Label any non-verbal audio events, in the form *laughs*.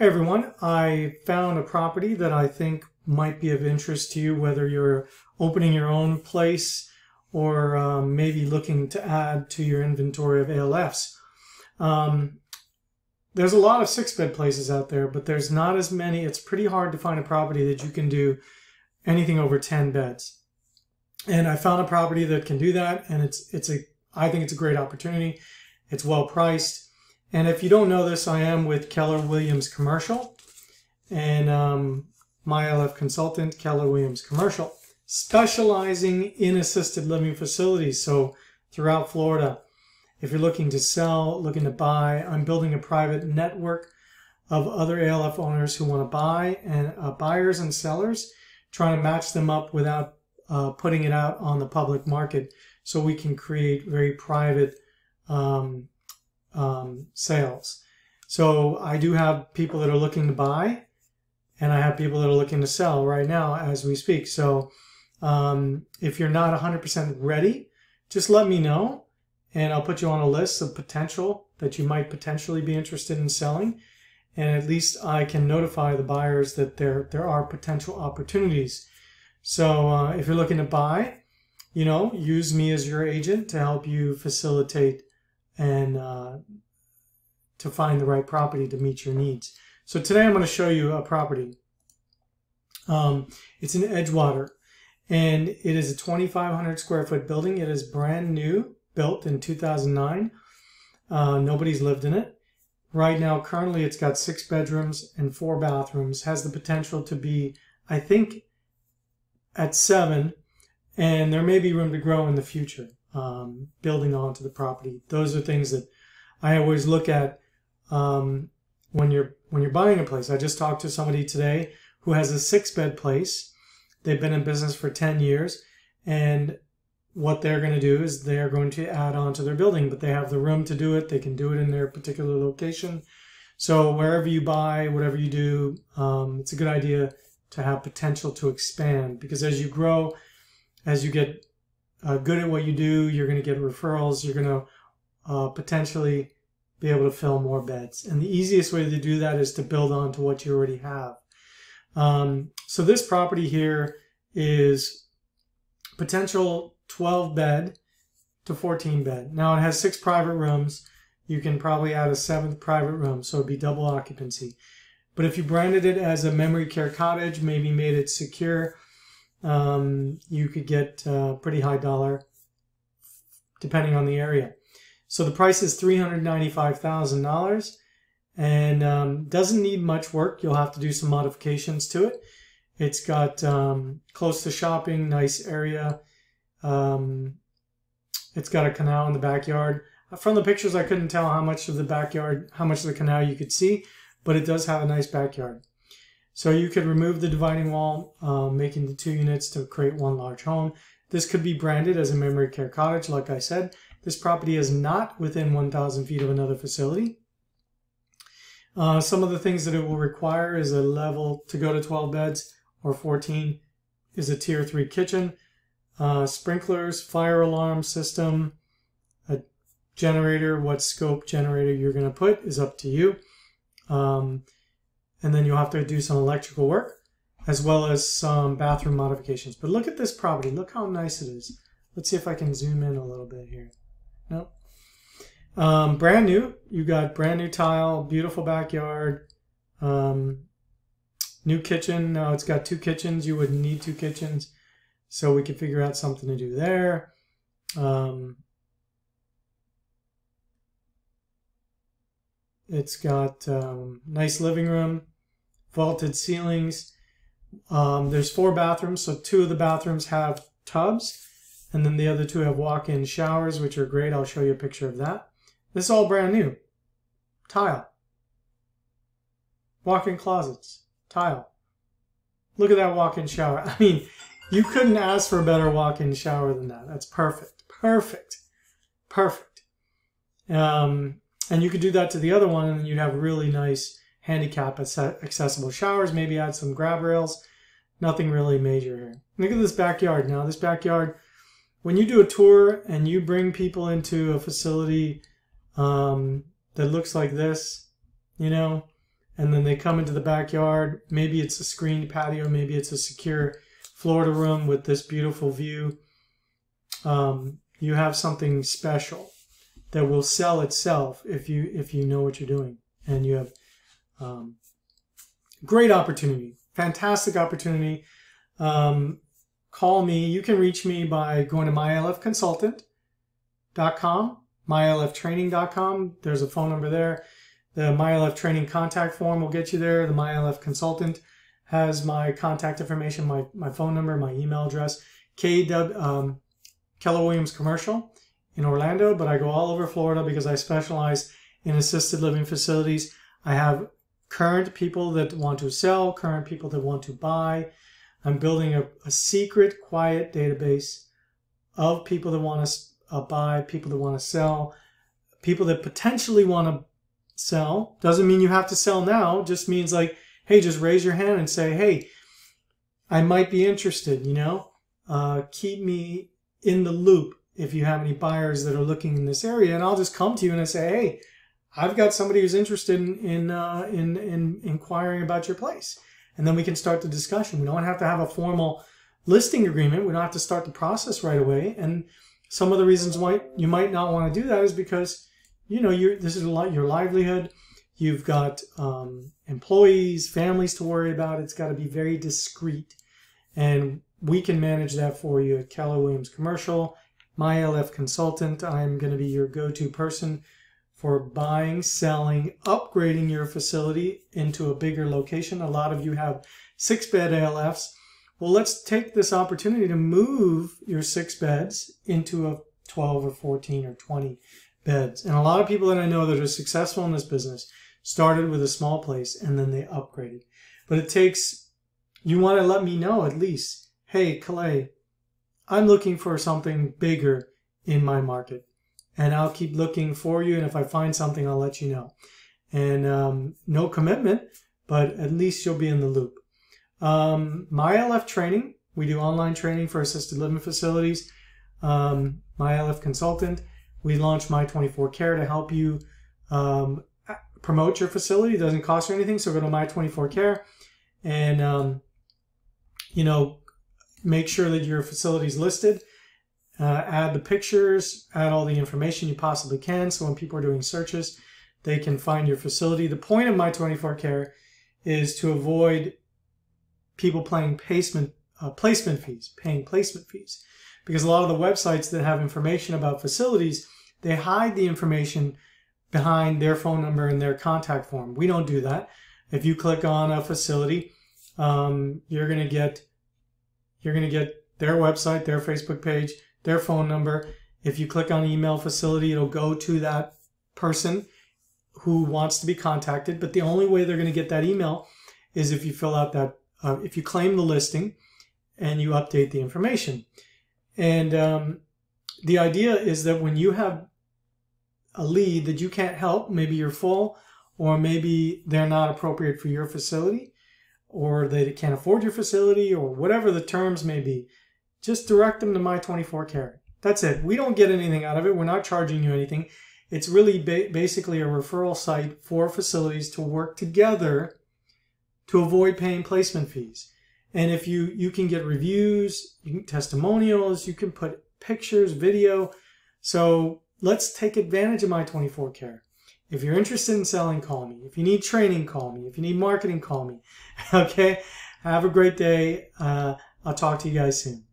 Hey everyone, I found a property that I think might be of interest to you, whether you're opening your own place or um, maybe looking to add to your inventory of ALFs. Um, there's a lot of six bed places out there, but there's not as many. It's pretty hard to find a property that you can do anything over 10 beds. And I found a property that can do that, and it's it's a I think it's a great opportunity. It's well priced and if you don't know this, I am with Keller Williams Commercial and um, my ALF consultant, Keller Williams Commercial, specializing in assisted living facilities. So throughout Florida, if you're looking to sell, looking to buy, I'm building a private network of other ALF owners who want to buy and uh, buyers and sellers, trying to match them up without uh, putting it out on the public market so we can create very private um, um, sales. So I do have people that are looking to buy, and I have people that are looking to sell right now as we speak. So um, if you're not 100% ready, just let me know, and I'll put you on a list of potential that you might potentially be interested in selling. And at least I can notify the buyers that there there are potential opportunities. So uh, if you're looking to buy, you know, use me as your agent to help you facilitate and uh, to find the right property to meet your needs. So today I'm going to show you a property. Um, it's in Edgewater and it is a 2,500 square foot building. It is brand new, built in 2009. Uh, nobody's lived in it. Right now, currently, it's got six bedrooms and four bathrooms. Has the potential to be, I think, at seven, and there may be room to grow in the future um, building onto the property. Those are things that I always look at um, when you're when you're buying a place. I just talked to somebody today who has a six bed place. They've been in business for ten years, and what they're going to do is they're going to add on to their building, but they have the room to do it. They can do it in their particular location. So wherever you buy, whatever you do, um, it's a good idea to have potential to expand because as you grow, as you get uh, good at what you do, you're going to get referrals, you're going to uh, potentially be able to fill more beds. And the easiest way to do that is to build on to what you already have. Um, so this property here is potential 12 bed to 14 bed. Now it has six private rooms. You can probably add a seventh private room, so it'd be double occupancy. But if you branded it as a memory care cottage, maybe made it secure, um, you could get uh, pretty high dollar depending on the area. So the price is $395,000 and um, doesn't need much work. You'll have to do some modifications to it. It's got um, close to shopping, nice area. Um, it's got a canal in the backyard. From the pictures, I couldn't tell how much of the backyard, how much of the canal you could see, but it does have a nice backyard. So you could remove the dividing wall, uh, making the two units to create one large home. This could be branded as a memory care cottage, like I said. This property is not within 1,000 feet of another facility. Uh, some of the things that it will require is a level to go to 12 beds or 14 is a tier 3 kitchen, uh, sprinklers, fire alarm system, a generator. What scope generator you're going to put is up to you. Um, and then you'll have to do some electrical work as well as some bathroom modifications. But look at this property. Look how nice it is. Let's see if I can zoom in a little bit here. Nope. Um, brand new. You got brand new tile, beautiful backyard, um, new kitchen. Now it's got two kitchens. You would need two kitchens. So we could figure out something to do there. Um, it's got um, nice living room, vaulted ceilings. Um, there's four bathrooms, so two of the bathrooms have tubs, and then the other two have walk-in showers, which are great. I'll show you a picture of that. This is all brand new. Tile. Walk-in closets. Tile. Look at that walk-in shower. *laughs* I mean, you couldn't ask for a better walk-in shower than that. That's perfect. Perfect. Perfect. Um, and you could do that to the other one, and you'd have really nice handicap accessible showers, maybe add some grab rails. Nothing really major here. Look at this backyard now. This backyard, when you do a tour and you bring people into a facility um, that looks like this, you know, and then they come into the backyard. Maybe it's a screened patio, maybe it's a secure Florida room with this beautiful view. Um, you have something special that will sell itself if you if you know what you're doing and you have um, great opportunity, fantastic opportunity. Um, call me. You can reach me by going to myalfconsultant.com, myalftraining.com. There's a phone number there. The MyALF training contact form will get you there. The MyALF consultant has my contact information, my, my phone number, my email address. KW, um, Keller Williams Commercial in Orlando, but I go all over Florida because I specialize in assisted living facilities. I have current people that want to sell, current people that want to buy. I'm building a, a secret, quiet database of people that want to uh, buy, people that want to sell, people that potentially want to sell. Doesn't mean you have to sell now. Just means like, hey, just raise your hand and say, hey, I might be interested. You know, uh, keep me in the loop if you have any buyers that are looking in this area, and I'll just come to you and I say, hey, I've got somebody who's interested in in, uh, in in inquiring about your place, and then we can start the discussion. We don't have to have a formal listing agreement. We don't have to start the process right away. And some of the reasons why you might not want to do that is because you know, you're, this is a lot your livelihood. You've got um, employees, families to worry about. It's got to be very discreet, and we can manage that for you at Keller Williams Commercial. My ALF consultant. I'm going to be your go-to person for buying, selling, upgrading your facility into a bigger location. A lot of you have six-bed ALFs. Well, let's take this opportunity to move your six beds into a 12 or 14 or 20 beds. And a lot of people that I know that are successful in this business started with a small place and then they upgraded. But it takes, you want to let me know at least, hey, Clay, I'm looking for something bigger in my market. And I'll keep looking for you. And if I find something, I'll let you know. And um, no commitment, but at least you'll be in the loop. Um, my ALF training, we do online training for assisted living facilities. Um, my ALF consultant we launched My24 Care to help you um, promote your facility. It doesn't cost you anything, so go to My24 Care and um, you know make sure that your facility is listed. Uh, add the pictures, add all the information you possibly can, so when people are doing searches, they can find your facility. The point of My24 Care is to avoid people paying placement uh, placement fees, paying placement fees because a lot of the websites that have information about facilities, they hide the information behind their phone number and their contact form. We don't do that. If you click on a facility, um, you're going to get you're going to get their website, their Facebook page, their phone number. If you click on email facility, it'll go to that person who wants to be contacted. But the only way they're going to get that email is if you fill out that, uh, if you claim the listing and you update the information. And um, the idea is that when you have a lead that you can't help, maybe you're full, or maybe they're not appropriate for your facility, or they can't afford your facility, or whatever the terms may be, just direct them to My24 Care. That's it. We don't get anything out of it. We're not charging you anything. It's really ba- basically a referral site for facilities to work together to avoid paying placement fees. And if you you can get reviews, you can, testimonials, you can put pictures, video. So let's take advantage of My24 Care. If you're interested in selling, call me. If you need training, call me. If you need marketing, call me. *laughs* okay. Have a great day. Uh, I'll talk to you guys soon.